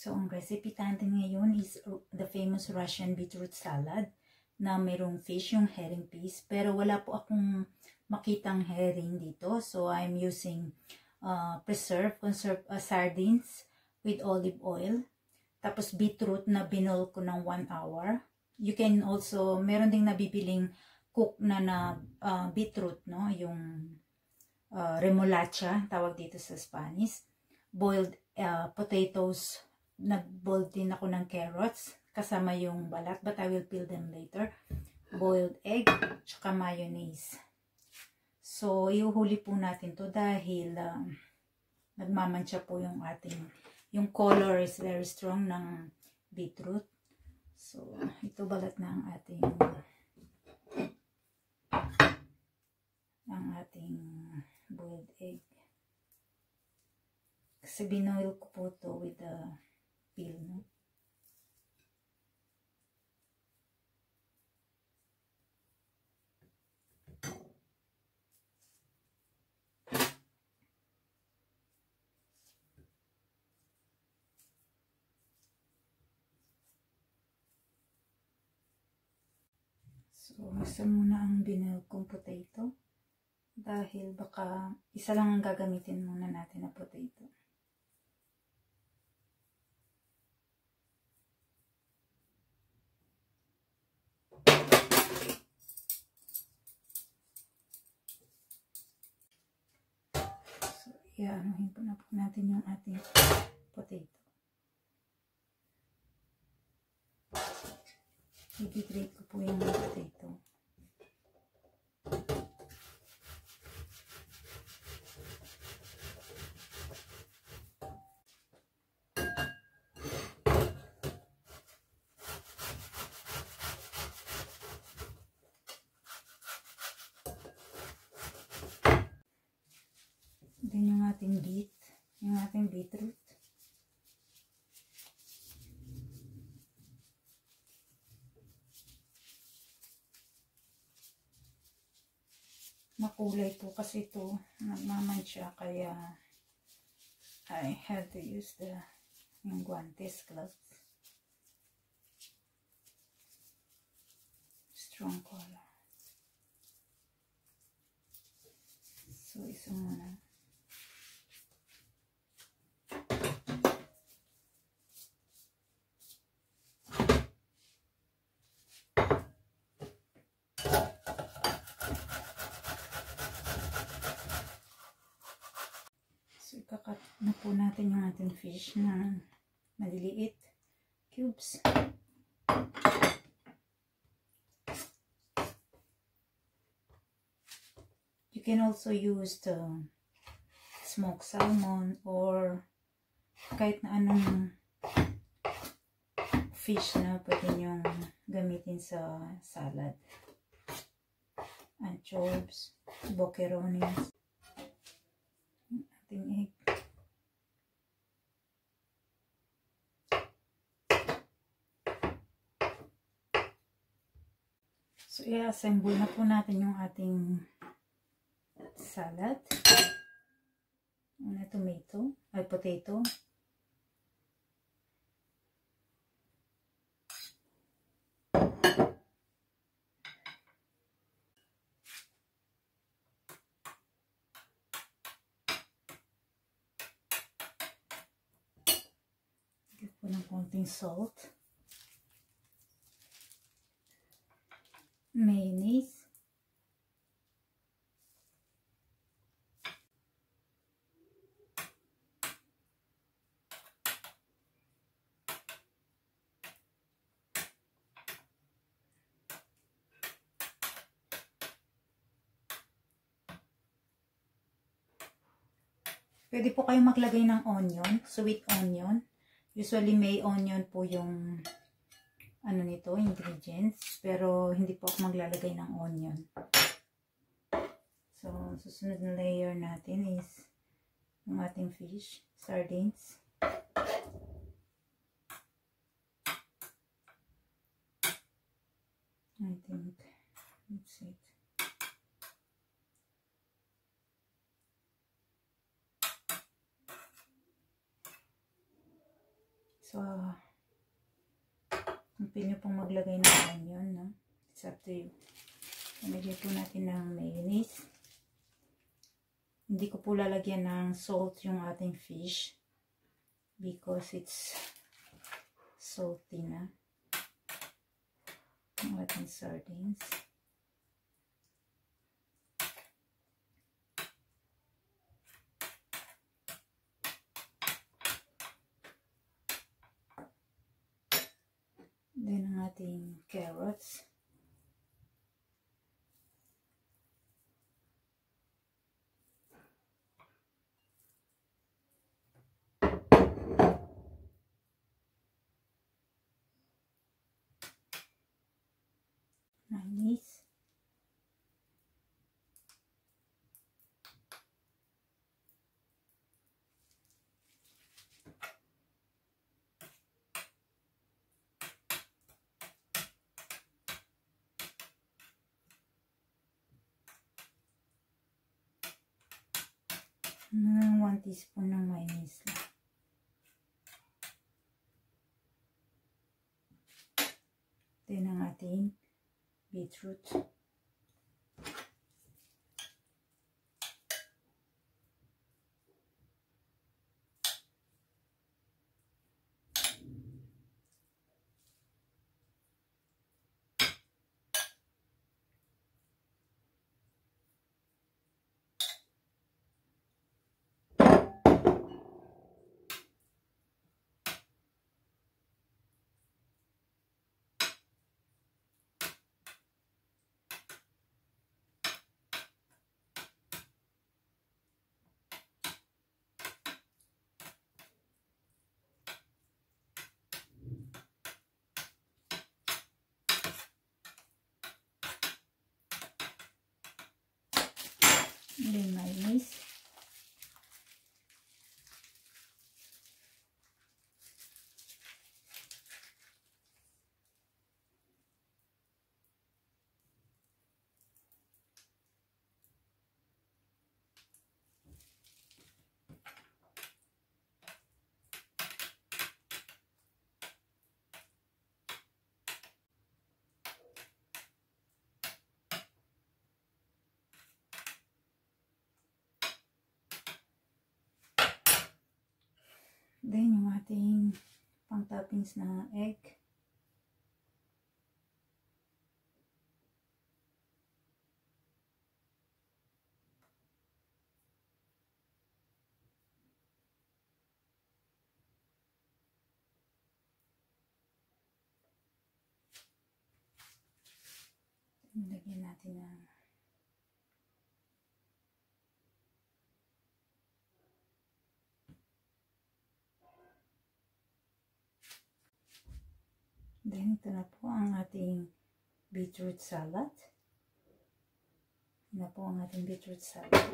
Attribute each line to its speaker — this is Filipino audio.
Speaker 1: So, ang recipe natin ngayon is the famous Russian beetroot salad na mayroong fish, yung herring piece. Pero wala po akong makitang herring dito. So, I'm using uh, preserved conserved uh, sardines with olive oil. Tapos beetroot na binol ko ng 1 hour. You can also, meron ding nabibiling cook na na uh, beetroot, no? Yung uh, remolacha, tawag dito sa Spanish. Boiled uh, potatoes nag-boiled din ako ng carrots kasama yung balat but I will peel them later. Boiled egg tsaka mayonnaise. So, iuhuli po natin to dahil um, nagmamansya po yung ating yung color is very strong ng beetroot. So, ito balat na ang ating ang ating boiled egg. Kasi binoil ko po to with the no? So, isa muna ang binil kong potato. Dahil baka isa lang ang gagamitin muna natin na potato. I-anuhin po na po natin yung ating potato. I-grate ko po yung potato. Then yung ating beet, yung ating beetroot. Makulay po kasi ito. Nagmaman siya kaya I have to use the yung guantes gloves. Strong color. So, isa muna. ikakat na po natin yung ating fish na maliliit cubes. You can also use the smoked salmon or kahit na anong fish na pwede nyong gamitin sa salad. Anchovies, boquerones, ating egg. So, i-assemble na po natin yung ating salad. Una tomato, ay potato. Give po ng konting salt. mayonnaise, Pwede po kayong maglagay ng onion, sweet onion. Usually may onion po yung ano nito, ingredients. Pero hindi po ako maglalagay ng onion. So, susunod na layer natin is yung ating fish, sardines. I think that's it. So, Pwede nyo pong maglagay ng onion, no? It's up to you. Lamagyan po natin ng mayonnaise. Hindi ko po lalagyan ng salt yung ating fish because it's salty na. Ang ating sardines. Then ang ating carrots. Nice. Mga 1 teaspoon ng mayonnaise lang. Then ang ating beetroot. Then mayonnaise. Then, ating pang toppings na egg. Lagyan natin ng Then, ito na po ang ating beetroot salad. Ito na po ang ating beetroot salad.